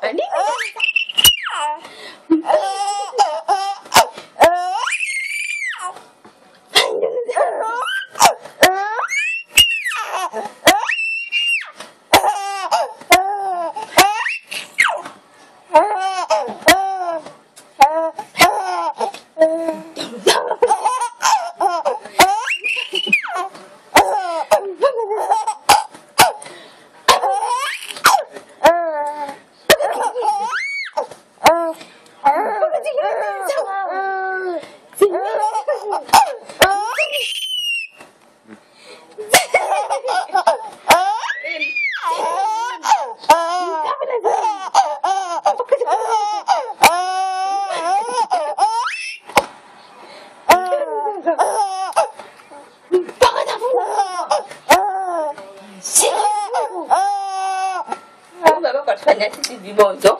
哎，你个傻逼！哎，你个傻逼！哎，你个傻逼！哎，你个傻逼！ 안녕하세요. 니 먼저.